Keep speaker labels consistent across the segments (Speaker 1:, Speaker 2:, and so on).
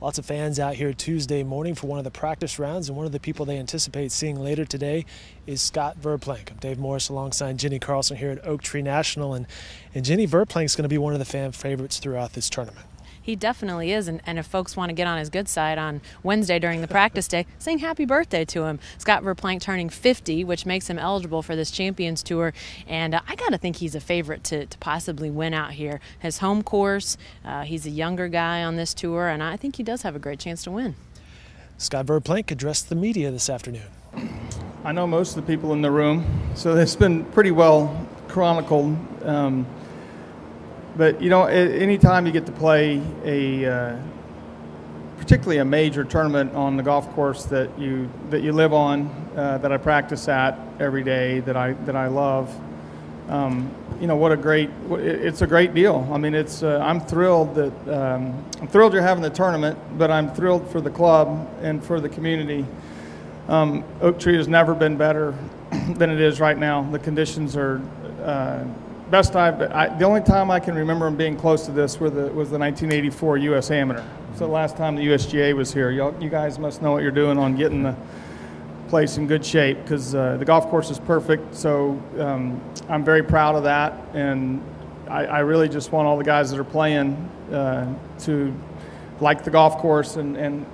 Speaker 1: Lots of fans out here Tuesday morning for one of the practice rounds, and one of the people they anticipate seeing later today is Scott Verplank. I'm Dave Morris alongside Jenni Carlson here at Oak Tree National, and, and Jenni is going to be one of the fan favorites throughout this tournament.
Speaker 2: He definitely is. And, and if folks want to get on his good side on Wednesday during the practice day, sing happy birthday to him. Scott Verplank turning 50, which makes him eligible for this Champions Tour. And uh, I got to think he's a favorite to, to possibly win out here. His home course, uh, he's a younger guy on this tour, and I think he does have a great chance to win.
Speaker 1: Scott Verplank addressed the media this afternoon.
Speaker 3: I know most of the people in the room, so it's been pretty well chronicled. Um, but you know, anytime you get to play a, uh, particularly a major tournament on the golf course that you that you live on, uh, that I practice at every day, that I that I love, um, you know, what a great it's a great deal. I mean, it's uh, I'm thrilled that um, I'm thrilled you're having the tournament, but I'm thrilled for the club and for the community. Um, Oak Tree has never been better than it is right now. The conditions are uh, best I've I, the only time I can remember them being close to this were the, was the 1984 U.S. Amateur. So the last time the USGA was here. Y'all, you guys must know what you're doing on getting the place in good shape because uh, the golf course is perfect. So um, I'm very proud of that, and I, I, really just want all the guys that are playing uh, to like the golf course and, and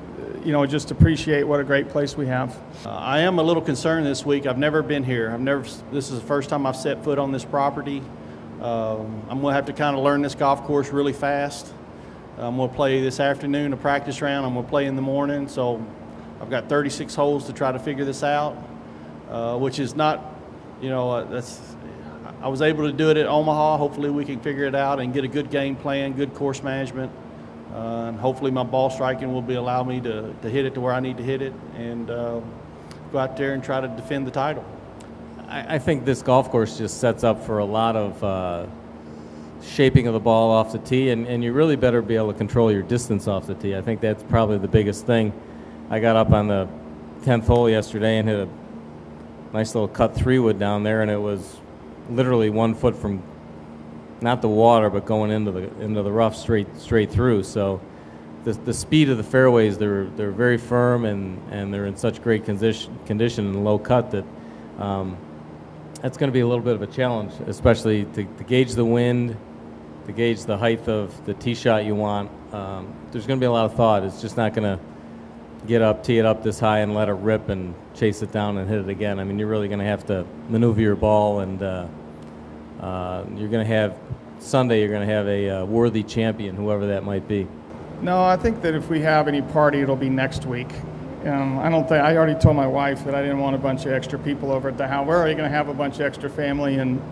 Speaker 3: you know, just appreciate what a great place we have.
Speaker 4: Uh, I am a little concerned this week. I've never been here. I've never. This is the first time I've set foot on this property. Um, I'm going to have to kind of learn this golf course really fast. I'm going to play this afternoon a practice round. I'm going to play in the morning. So I've got 36 holes to try to figure this out, uh, which is not, you know, uh, that's. I was able to do it at Omaha. Hopefully, we can figure it out and get a good game plan, good course management, uh, and hopefully, my ball striking will be allow me to, to hit it to where I need to hit it and uh, go out there and try to defend the title.
Speaker 5: I, I, think this golf course just sets up for a lot of uh, shaping of the ball off the tee, and, and you really better be able to control your distance off the tee. I think that's probably the biggest thing. I got up on the 10th hole yesterday and hit a nice little cut three wood down there, and it was literally one foot from not the water, but going into the into the rough straight straight through. So the, the speed of the fairways they're they're very firm and, and they're in such great condition condition and low cut that um, that's going to be a little bit of a challenge, especially to, to, gauge the wind, to gauge the height of the tee shot you want. Um, there's going to be a lot of thought. It's just not going to get up, tee it up this high, and let it rip and chase it down and hit it again. I mean, you're really going to have to maneuver your ball, and uh, uh, you're going to have Sunday. You're going to have a uh, worthy champion, whoever that might be.
Speaker 3: No, I think that if we have any party, it'll be next week. Um, I don't think I already told my wife that I didn't want a bunch of extra people over at the house. We're already going to have a bunch of extra family and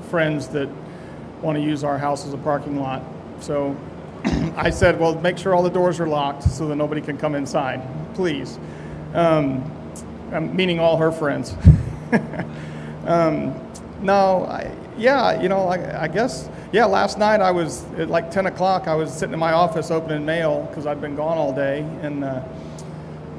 Speaker 3: friends that want to use our house as a parking lot. So I said, well, make sure all the doors are locked so that nobody can come inside, please. Um, meaning all her friends. um, no, I, yeah, you know, I, I, guess, yeah, last night I was at like 10 o'clock, I was sitting in my office opening mail because I'd been gone all day. And, uh,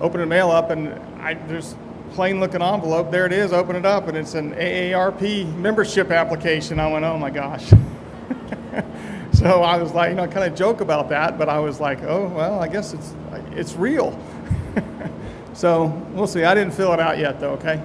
Speaker 3: opening mail up, and I, there's plain looking envelope. There it is. Open it up, and it's an AARP membership application. I went, oh my gosh. so I was like, you know, I kind of joke about that, but I was like, oh well, I guess it's it's real. so we'll see. I didn't fill it out yet, though. Okay.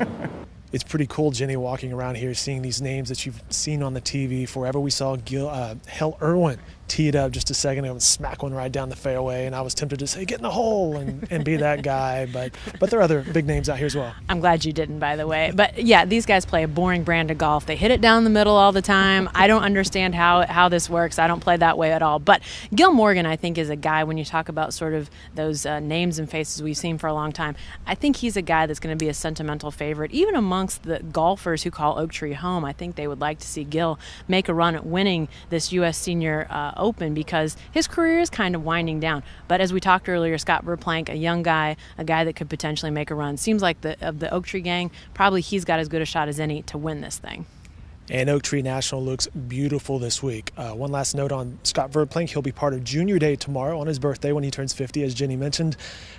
Speaker 1: it's pretty cool, Jenni, walking around here, seeing these names that you've seen on the TV forever. We saw Gil, uh, Hale Irwin tee it up just a second ago and smack one right down the fairway. And I was tempted to say, get in the hole and, and be that guy. But, but there are other big names out here as well.
Speaker 2: I'm glad you didn't, by the way. But yeah, these guys play a boring brand of golf. They hit it down the middle all the time. I don't understand how, how this works. I don't play that way at all. But Gil Morgan, I think, is a guy when you talk about sort of those uh, names and faces we've seen for a long time. I think he's a guy that's going to be a sentimental favorite, even amongst the golfers who call Oak Tree home. I think they would like to see Gil make a run at winning this U.S. Senior uh, Open because his career is kind of winding down. But as we talked earlier, Scott Verplank, a young guy, a guy that could potentially make a run, seems like the of the Oak Tree gang, probably he's got as good a shot as any to win this thing.
Speaker 1: And Oak Tree National looks beautiful this week. Uh, one last note on Scott Verplank. He'll be part of Junior Day tomorrow on his birthday when he turns 50, as Jenni mentioned.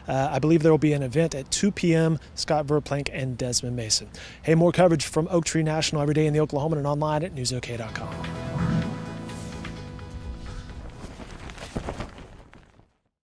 Speaker 1: Uh, I believe there will be an event at 2 p.m. Scott Verplank and Desmond Mason. Hey, more coverage from Oak Tree National every day in the Oklahoman and online at newsok.com.